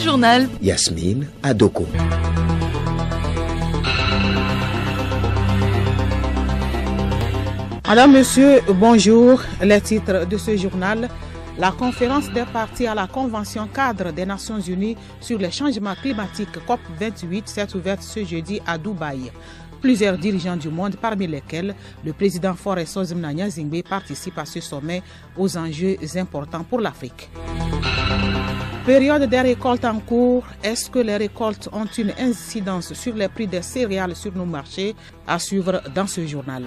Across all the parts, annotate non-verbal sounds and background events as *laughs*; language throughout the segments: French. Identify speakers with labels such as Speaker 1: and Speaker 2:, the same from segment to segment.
Speaker 1: journal.
Speaker 2: Yasmine Adoko.
Speaker 3: Madame, Monsieur, bonjour. Les titres de ce journal. La conférence des partis à la Convention cadre des Nations Unies sur les changements climatiques COP28 s'est ouverte ce jeudi à Dubaï. Plusieurs dirigeants du monde, parmi lesquels le président Forest Ozimnanya Zingbe, participent à ce sommet aux enjeux importants pour l'Afrique. Période des récoltes en cours. Est-ce que les récoltes ont une incidence sur les prix des céréales sur nos marchés? À suivre dans ce journal.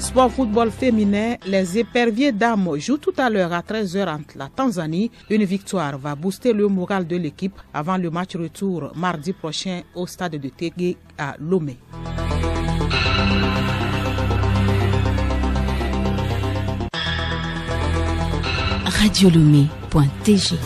Speaker 3: Sport football féminin, les éperviers dames jouent tout à l'heure à 13h entre la Tanzanie. Une victoire va booster le moral de l'équipe avant le match retour mardi prochain au stade de Tégué à Lomé.
Speaker 1: Radiolomé.tg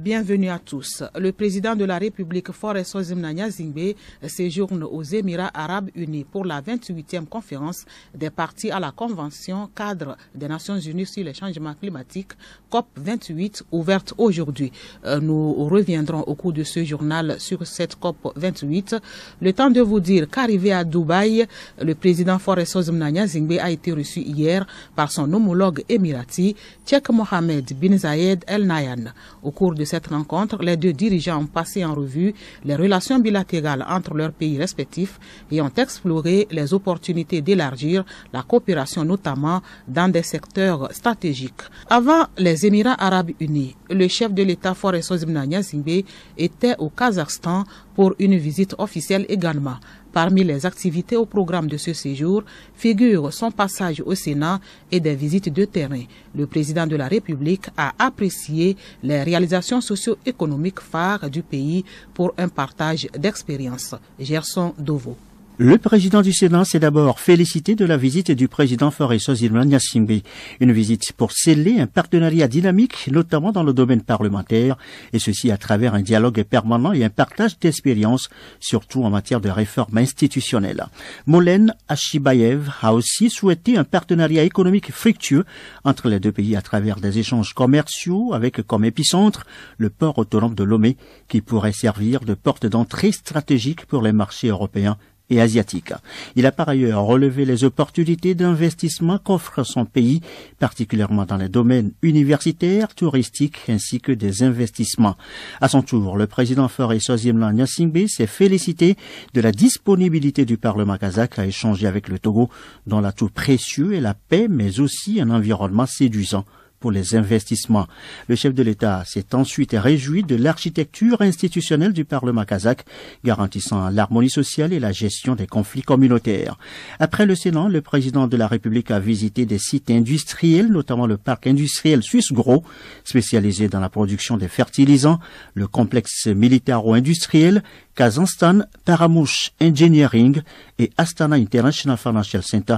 Speaker 3: Bienvenue à tous. Le président de la République, Forest Ozimnanya Zingbe, séjourne aux Émirats arabes unis pour la 28e conférence des partis à la Convention cadre des Nations unies sur les changements climatiques, COP28, ouverte aujourd'hui. Euh, nous reviendrons au cours de ce journal sur cette COP28. Le temps de vous dire qu'arrivé à Dubaï, le président Forest Ozimnanya Zingbe a été reçu hier par son homologue émirati, Tchèque Mohamed bin Zayed El Nayan. Au cours de cette rencontre, les deux dirigeants ont passé en revue les relations bilatérales entre leurs pays respectifs et ont exploré les opportunités d'élargir la coopération, notamment dans des secteurs stratégiques. Avant les Émirats arabes unis, le chef de l'État Forest Zingbe était au Kazakhstan pour une visite officielle également. Parmi les activités au programme de ce séjour figure son passage au Sénat et des visites de terrain. Le président de la République a apprécié les réalisations socio-économiques phares du pays pour un partage d'expériences. Gerson Dovo.
Speaker 4: Le président du Sénat s'est d'abord félicité de la visite du président Forest Ozilman Yassimbi. Une visite pour sceller un partenariat dynamique, notamment dans le domaine parlementaire, et ceci à travers un dialogue permanent et un partage d'expériences, surtout en matière de réforme institutionnelle. Molen Achibayev a aussi souhaité un partenariat économique fructueux entre les deux pays à travers des échanges commerciaux avec comme épicentre le port autonome de Lomé qui pourrait servir de porte d'entrée stratégique pour les marchés européens et asiatique. Il a par ailleurs relevé les opportunités d'investissement qu'offre son pays, particulièrement dans les domaines universitaires, touristiques ainsi que des investissements. À son tour, le président Forest Ozimlan Nyasingbe s'est félicité de la disponibilité du Parlement kazakh à échanger avec le Togo, dont l'atout précieux est la paix, mais aussi un environnement séduisant pour les investissements. Le chef de l'État s'est ensuite réjoui de l'architecture institutionnelle du Parlement kazakh, garantissant l'harmonie sociale et la gestion des conflits communautaires. Après le Sénat, le président de la République a visité des sites industriels, notamment le parc industriel Suisse Gros, spécialisé dans la production des fertilisants, le complexe militaro-industriel, Kazakhstan Paramouche Engineering et Astana International Financial Center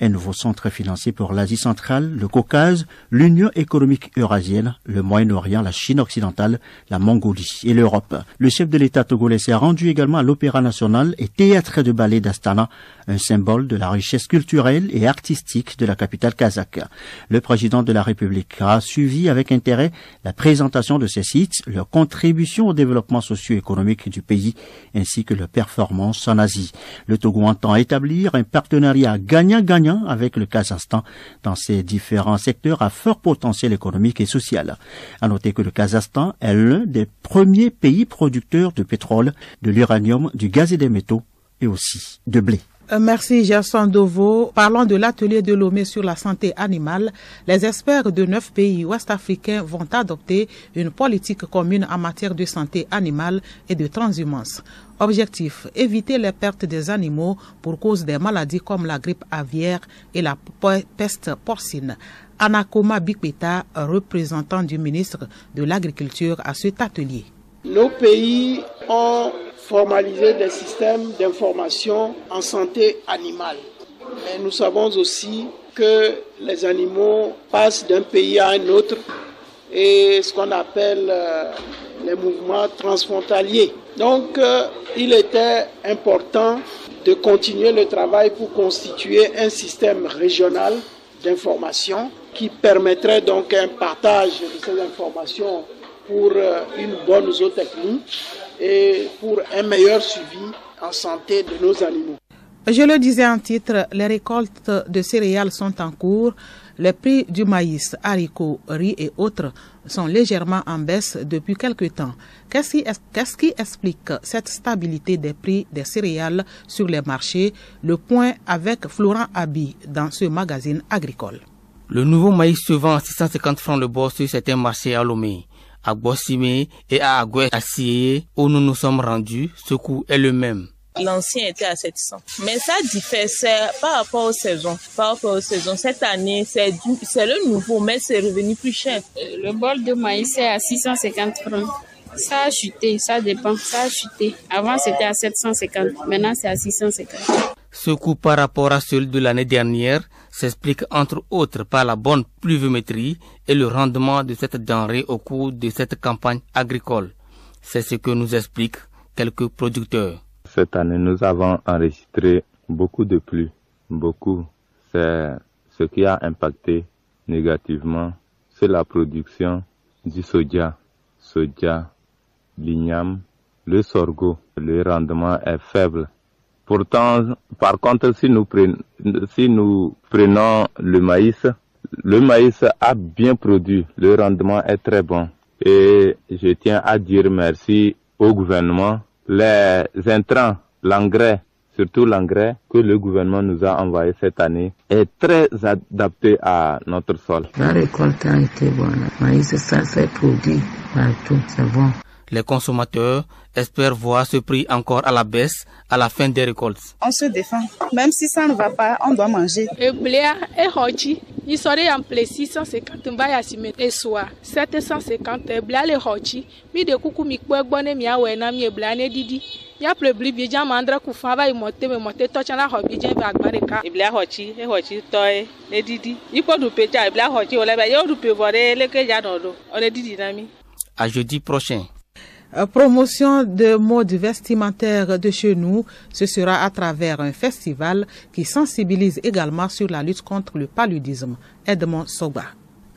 Speaker 4: un nouveau centre financier pour l'Asie centrale, le Caucase, l'Union économique eurasienne, le Moyen-Orient, la Chine occidentale, la Mongolie et l'Europe. Le chef de l'État togolais s'est rendu également à l'Opéra national et théâtre de ballet d'Astana, un symbole de la richesse culturelle et artistique de la capitale kazakh. Le président de la République a suivi avec intérêt la présentation de ces sites, leur contribution au développement socio-économique du pays ainsi que leurs performances en Asie. Le Togo entend établir un partenariat gagnant-gagnant avec le Kazakhstan dans ces différents secteurs à fort potentiel économique et social. À noter que le Kazakhstan est l'un des premiers pays producteurs de pétrole, de l'uranium, du gaz et des métaux et aussi de blé.
Speaker 3: Merci Gerson Dovo. Parlons de l'atelier de Lomé sur la santé animale. Les experts de neuf pays ouest-africains vont adopter une politique commune en matière de santé animale et de transhumance. Objectif, éviter les pertes des animaux pour cause des maladies comme la grippe aviaire et la peste porcine. Anakoma Bikpeta, représentant du ministre de l'Agriculture à cet atelier.
Speaker 5: Nos pays ont formalisé des systèmes d'information en santé animale. Mais nous savons aussi que les animaux passent d'un pays à un autre et ce qu'on appelle les mouvements transfrontaliers. Donc, euh, il était important de continuer le travail pour constituer un système régional d'information qui permettrait donc un partage de ces informations pour euh, une bonne zootechnie et pour un meilleur suivi en santé de nos animaux.
Speaker 3: Je le disais en titre, les récoltes de céréales sont en cours. Les prix du maïs, haricots, riz et autres sont légèrement en baisse depuis quelque temps. Qu'est-ce qui, explique cette stabilité des prix des céréales sur les marchés? Le point avec Florent Abi dans ce magazine agricole.
Speaker 1: Le nouveau maïs se vend à 650 francs le boss sur certains marchés à Lomé. À Bossimé et à Agoué Assié, où nous nous sommes rendus, ce coût est le même.
Speaker 2: L'ancien était à 700. Mais ça diffère par rapport aux saisons. Par rapport aux saisons. Cette année, c'est le nouveau, mais c'est revenu plus cher.
Speaker 6: Le bol de maïs est à 650 francs. Ça a chuté, ça dépend, ça a chuté. Avant, c'était à 750. Maintenant, c'est à 650.
Speaker 1: Ce coût par rapport à celui de l'année dernière s'explique entre autres par la bonne pluviométrie et le rendement de cette denrée au cours de cette campagne agricole. C'est ce que nous expliquent quelques producteurs.
Speaker 7: Cette année, nous avons enregistré beaucoup de pluie, beaucoup. C'est ce qui a impacté négativement sur la production du soja, soja, l'igname, le sorgho. Le rendement est faible Pourtant, par contre, si nous, prenons, le maïs, le maïs a bien produit, le rendement est très bon. Et je tiens à dire merci au gouvernement. Les intrants, l'engrais, surtout l'engrais que le gouvernement nous a envoyé cette année, est très adapté à notre sol.
Speaker 8: La récolte a été bonne. Le maïs, ça s'est produit partout, c'est bon.
Speaker 1: Les consommateurs espèrent voir ce prix encore à la baisse à la fin des récoltes.
Speaker 9: On se défend. Même si ça ne va pas, on doit manger.
Speaker 10: Le blé est rochi. Il serait en play 650 mbaya ya sime et soit 750 blé le rochi. Mi de kuku mi kwe gbone mi awe na mi blé ne didi. Ya ple bli bi jam andra ku fa ba imote me mote to chana ho bi jen ba gbare ka.
Speaker 2: Blé rochi, e rochi toy ne didi. Ipo du pe ja blé rochi ole ba yo du pe vore le ke ja no do. On didi na mi.
Speaker 1: À jeudi prochain.
Speaker 3: Promotion de mode vestimentaire de chez nous, ce sera à travers un festival qui sensibilise également sur la lutte contre le paludisme. Edmond Soba.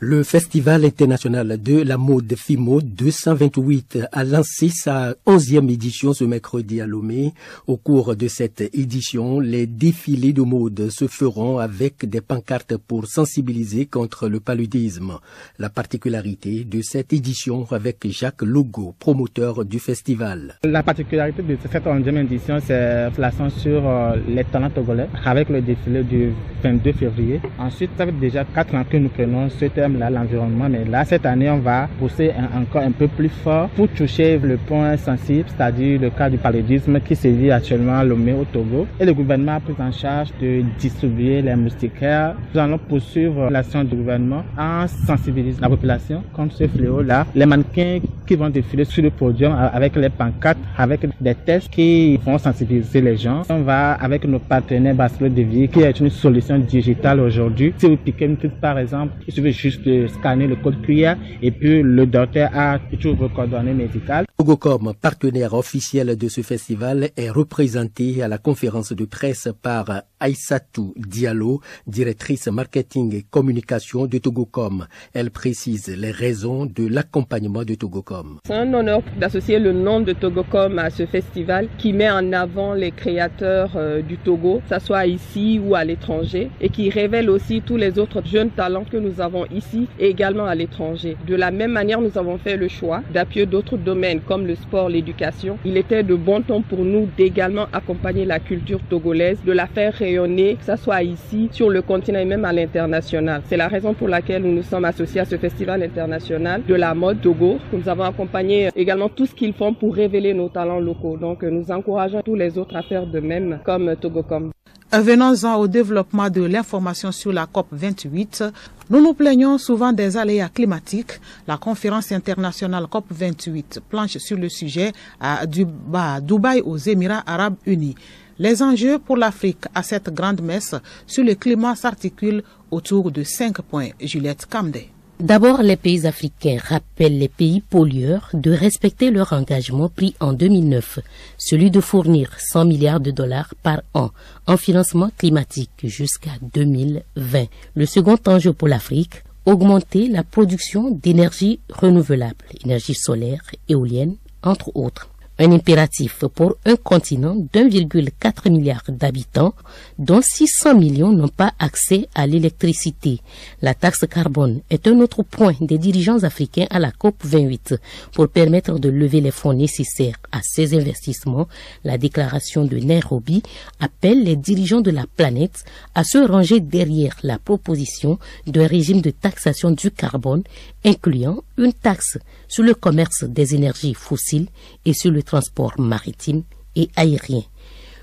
Speaker 11: Le Festival international de la mode FIMO 228 a lancé sa onzième édition ce mercredi à Lomé. Au cours de cette édition, les défilés de mode se feront avec des pancartes pour sensibiliser contre le paludisme. La particularité de cette édition avec Jacques Logo, promoteur du festival.
Speaker 12: La particularité de cette onzième édition, c'est l'accent sur euh, les talents togolais avec le défilé du 22 février. Ensuite, ça fait déjà quatre ans que nous prenons ce thème là l'environnement, mais là, cette année, on va pousser encore un peu plus fort pour toucher le point sensible, c'est-à-dire le cas du paludisme qui sévit actuellement à Lomé au Togo. Et le gouvernement a pris en charge de distribuer les moustiquaires. Nous allons poursuivre l'action du gouvernement en sensibilisant la population contre ce fléau-là. Les mannequins qui vont défiler sur le podium avec les pancartes, avec des tests qui vont sensibiliser les gens. On va avec nos partenaires Basile de Vie, qui est une solution digitale aujourd'hui. Si vous piquez une piste, par exemple, il suffit juste scanner le code QR et puis le docteur a toujours vos coordonnées médicales.
Speaker 11: Togocom, partenaire officiel de ce festival, est représenté à la conférence de presse par Aïssatou Diallo, directrice marketing et communication de Togocom. Elle précise les raisons de l'accompagnement de Togocom.
Speaker 13: C'est un honneur d'associer le nom de Togocom à ce festival qui met en avant les créateurs euh, du Togo, que ce soit ici ou à l'étranger, et qui révèle aussi tous les autres jeunes talents que nous avons ici et également à l'étranger. De la même manière, nous avons fait le choix d'appuyer d'autres domaines comme le sport, l'éducation. Il était de bon temps pour nous d'également accompagner la culture togolaise, de la faire rayonner, que ce soit ici, sur le continent et même à l'international. C'est la raison pour laquelle nous nous sommes associés à ce festival international de la mode Togo. Nous avons accompagné également tout ce qu'ils font pour révéler nos talents locaux. Donc nous encourageons tous les autres à faire de même comme Togocom.
Speaker 3: Venons-en au développement de l'information sur la COP 28. Nous nous plaignons souvent des aléas climatiques. La conférence internationale COP 28 planche sur le sujet à Dubaï aux Émirats arabes unis. Les enjeux pour l'Afrique à cette grande messe sur le climat s'articulent autour de cinq points. Juliette Camdet.
Speaker 14: D'abord, les pays africains rappellent les pays pollueurs de respecter leur engagement pris en 2009, celui de fournir 100 milliards de dollars par an en financement climatique jusqu'à 2020. Le second enjeu pour l'Afrique, augmenter la production d'énergie renouvelable, énergie solaire, éolienne, entre autres un impératif pour un continent d'1,4 milliard d'habitants, dont 600 millions n'ont pas accès à l'électricité. La taxe carbone est un autre point des dirigeants africains à la COP 28 pour permettre de lever les fonds nécessaires à ces investissements. La déclaration de Nairobi appelle les dirigeants de la planète à se ranger derrière la proposition d'un régime de taxation du carbone incluant une taxe sur le commerce des énergies fossiles et sur le transport maritime et aérien.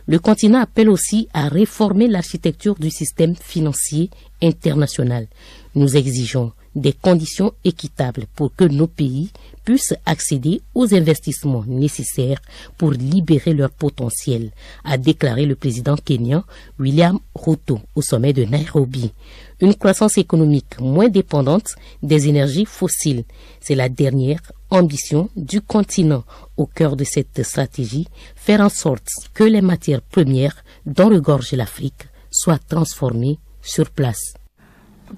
Speaker 14: Le continent appelle aussi à réformer l'architecture du système financier international. Nous exigeons des conditions équitables pour que nos pays puissent accéder aux investissements nécessaires pour libérer leur potentiel, a déclaré le président kenyan William Ruto au sommet de Nairobi. Une croissance économique moins dépendante des énergies fossiles, c'est la dernière ambition du continent. Au cœur de cette stratégie, faire en sorte que les matières premières dont regorge l'Afrique soient transformées sur place.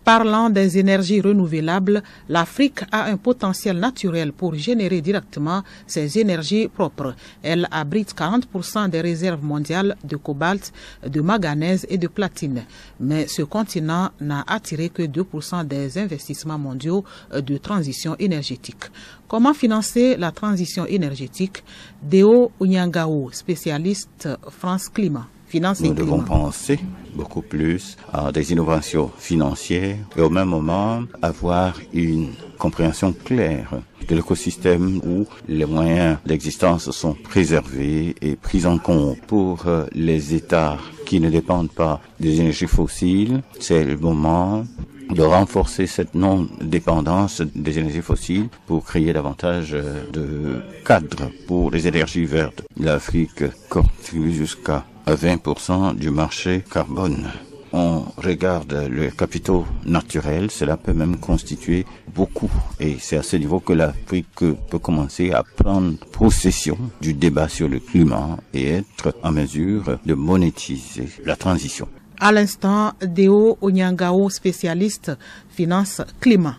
Speaker 3: Parlant des énergies renouvelables, l'Afrique a un potentiel naturel pour générer directement ses énergies propres. Elle abrite 40% des réserves mondiales de cobalt, de manganèse et de platine. Mais ce continent n'a attiré que 2% des investissements mondiaux de transition énergétique. Comment financer la transition énergétique? Deo Unyangao, spécialiste France Climat.
Speaker 15: Nous devons penser beaucoup plus à des innovations financières et au même moment avoir une compréhension claire de l'écosystème où les moyens d'existence sont préservés et pris en compte pour les États qui ne dépendent pas des énergies fossiles. C'est le moment de renforcer cette non-dépendance des énergies fossiles pour créer davantage de cadres pour les énergies vertes. L'Afrique contribue jusqu'à 20% du marché carbone. On regarde le capitaux naturel, cela peut même constituer beaucoup. Et c'est à ce niveau que l'Afrique peut commencer à prendre possession du débat sur le climat et être en mesure de monétiser la transition.
Speaker 3: À l'instant, Deo Onyangao, spécialiste finance climat.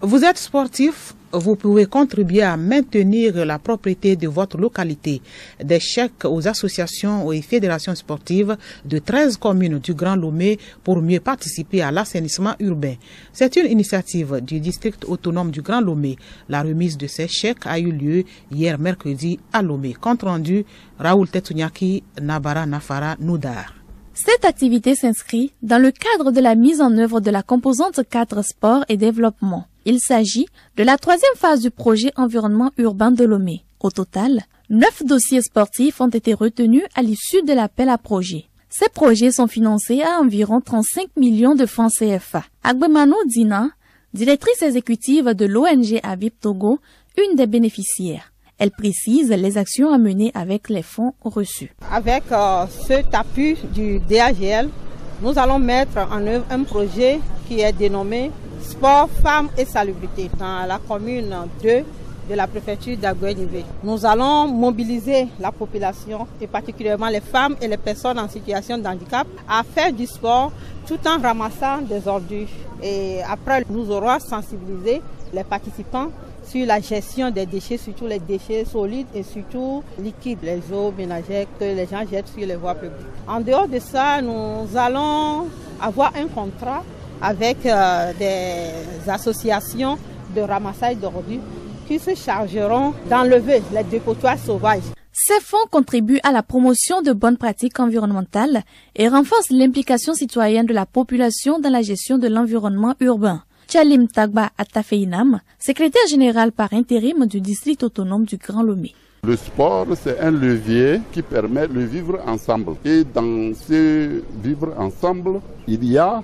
Speaker 3: Vous êtes sportif, vous pouvez contribuer à maintenir la propriété de votre localité. Des chèques aux associations et fédérations sportives de 13 communes du Grand Lomé pour mieux participer à l'assainissement urbain. C'est une initiative du district autonome du Grand Lomé. La remise de ces chèques a eu lieu hier mercredi à Lomé. Compte rendu, Raoul Tetsunyaki, Nabara Nafara, Noudar.
Speaker 16: Cette activité s'inscrit dans le cadre de la mise en œuvre de la composante 4 sport et développement. Il s'agit de la troisième phase du projet environnement urbain de Lomé. Au total, neuf dossiers sportifs ont été retenus à l'issue de l'appel à projet. Ces projets sont financés à environ 35 millions de francs CFA. Agbemano Dina, directrice exécutive de l'ONG Avip Togo, une des bénéficiaires. Elle précise les actions à mener avec les fonds reçus.
Speaker 17: Avec euh, cet appui du DAGL, nous allons mettre en œuvre un projet qui est dénommé Sport, Femmes et Salubrité dans la commune 2 de la préfecture d'Aguenivé. Nous allons mobiliser la population et particulièrement les femmes et les personnes en situation de handicap à faire du sport tout en ramassant des ordures. Et après, nous aurons sensibilisé les participants sur la gestion des déchets, surtout les déchets solides et surtout liquides, les eaux ménagères que les gens jettent sur les voies publiques. En dehors de ça, nous allons avoir un contrat avec euh, des associations de ramassage d'ordures qui se chargeront d'enlever les dépotoirs sauvages.
Speaker 16: Ces fonds contribuent à la promotion de bonnes pratiques environnementales et renforcent l'implication citoyenne de la population dans la gestion de l'environnement urbain. Chalim Tagba Atafeinam, secrétaire général par intérim du district autonome du Grand Lomé.
Speaker 18: Le sport, c'est un levier qui permet de vivre ensemble. Et dans ce vivre ensemble, il y a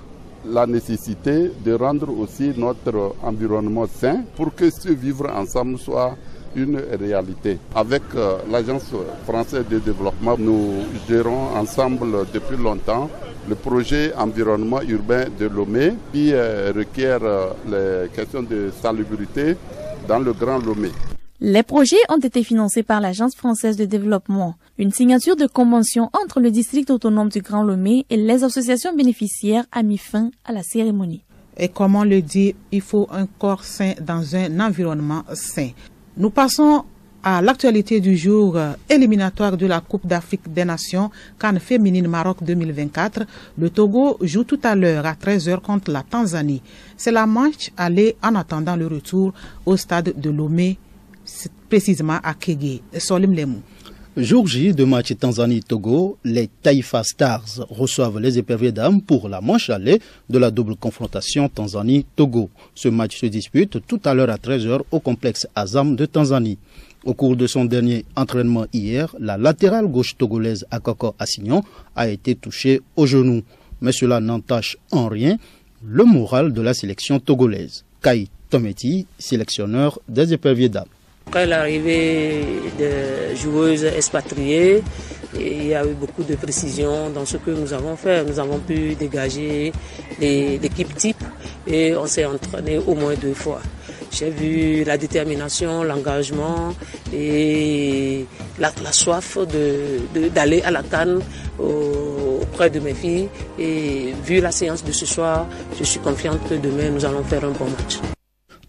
Speaker 18: la nécessité de rendre aussi notre environnement sain pour que ce vivre ensemble soit une réalité. Avec euh, l'Agence française de développement, nous gérons ensemble depuis longtemps le projet environnement urbain de Lomé qui euh, requiert euh, les questions de salubrité dans le Grand Lomé.
Speaker 16: Les projets ont été financés par l'Agence française de développement. Une signature de convention entre le district autonome du Grand Lomé et les associations bénéficiaires a mis fin à la cérémonie.
Speaker 3: Et comme on le dit, il faut un corps sain dans un environnement sain. Nous passons à l'actualité du jour euh, éliminatoire de la Coupe d'Afrique des Nations Cannes féminine Maroc 2024. Le Togo joue tout à l'heure à 13h contre la Tanzanie. C'est la match aller en attendant le retour au stade de Lomé, précisément à Kégué. Solim Lemou.
Speaker 19: Jour J de match Tanzanie-Togo, les Taifa Stars reçoivent les éperviers d'âme pour la manche allée de la double confrontation Tanzanie-Togo. Ce match se dispute tout à l'heure à 13h au complexe Azam de Tanzanie. Au cours de son dernier entraînement hier, la latérale gauche togolaise Akoko Assignon a été touchée au genou. Mais cela n'entache en rien le moral de la sélection togolaise. Kai Tometi, sélectionneur des éperviers d'âme.
Speaker 20: Après l'arrivée des joueuses expatriées, il y a eu beaucoup de précisions dans ce que nous avons fait. Nous avons pu dégager l'équipe type et on s'est entraîné au moins deux fois. J'ai vu la détermination, l'engagement et la, soif d'aller à la canne auprès de mes filles. Et vu la séance de ce soir, je suis confiante que demain nous allons faire un bon match.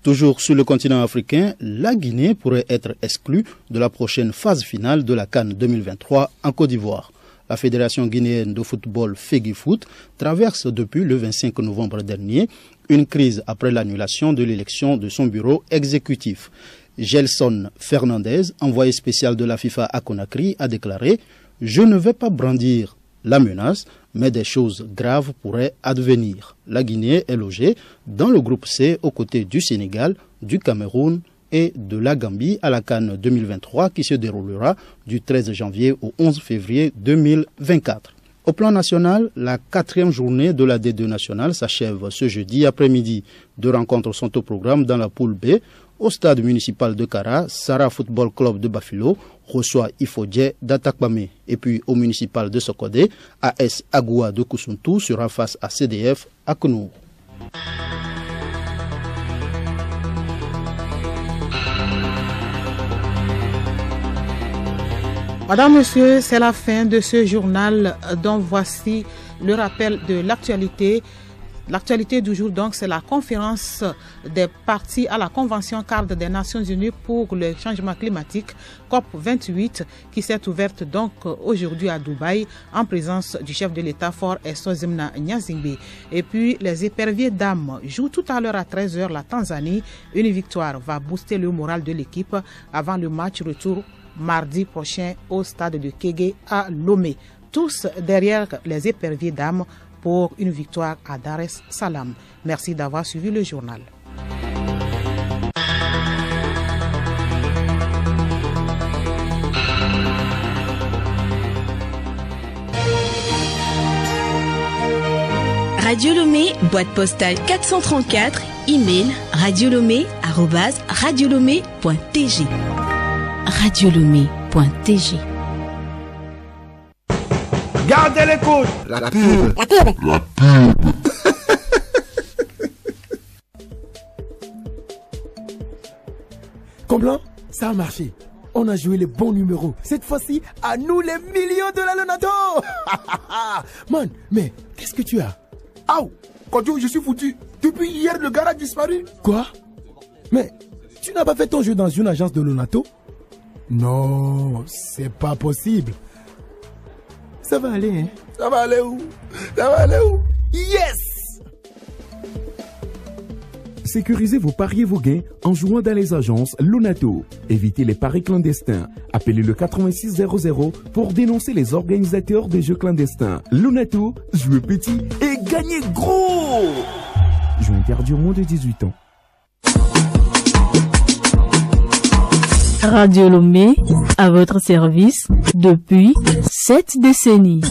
Speaker 19: Toujours sur le continent africain, la Guinée pourrait être exclue de la prochaine phase finale de la Cannes 2023 en Côte d'Ivoire. La Fédération guinéenne de football Fegifoot traverse depuis le 25 novembre dernier une crise après l'annulation de l'élection de son bureau exécutif. Gelson Fernandez, envoyé spécial de la FIFA à Conakry, a déclaré Je ne vais pas brandir la menace, mais des choses graves pourraient advenir. La Guinée est logée dans le groupe C aux côtés du Sénégal, du Cameroun et de la Gambie à la Cannes 2023 qui se déroulera du 13 janvier au 11 février 2024. Au plan national, la quatrième journée de la D2 nationale s'achève ce jeudi après-midi. Deux rencontres sont au programme dans la poule B au stade municipal de Kara, Sarah Football Club de Bafilo reçoit Ifodje d'Atakpame. Et puis au municipal de Sokode, AS Agua de Kusuntu sera face à CDF à.
Speaker 3: Madame, Monsieur, c'est la fin de ce journal dont voici le rappel de l'actualité. L'actualité du jour, donc, c'est la conférence des partis à la Convention cadre des Nations Unies pour le changement climatique, COP28, qui s'est ouverte donc aujourd'hui à Dubaï en présence du chef de l'État fort Esozimna Nyazimbe. Et puis, les éperviers dames jouent tout à l'heure à 13h la Tanzanie. Une victoire va booster le moral de l'équipe avant le match retour mardi prochain au stade de Kege à Lomé. Tous derrière les éperviers dames pour une victoire à Dar es Salaam. Merci d'avoir suivi le journal.
Speaker 21: Radio Lomé, boîte postale 434, email radiolomé.tg. Radiolomé.tg
Speaker 22: Gardez l'écoute. La, la pub. La pub. La pub. *laughs* Combien? Ça a marché. On a joué les bons numéros. Cette fois-ci, à nous les millions de la Lonato. *laughs* Man, mais qu'est-ce que tu as?
Speaker 23: Aouh Kodjo, je suis foutu. Depuis hier, le gars a disparu.
Speaker 22: Quoi? Mais tu n'as pas fait ton jeu dans une agence de Lonato? Non, c'est pas possible. Ça va aller, hein?
Speaker 23: Ça va aller où? Ça va aller où?
Speaker 22: Yes Sécurisez vos paris et vos gains en jouant dans les agences Lunato. Évitez les paris clandestins. Appelez le 8600 pour dénoncer les organisateurs des jeux clandestins. Lunato, jouez petit et gagnez gros Jeu interdit au moins de 18 ans.
Speaker 24: Radio Lomé, à votre service depuis sept décennies.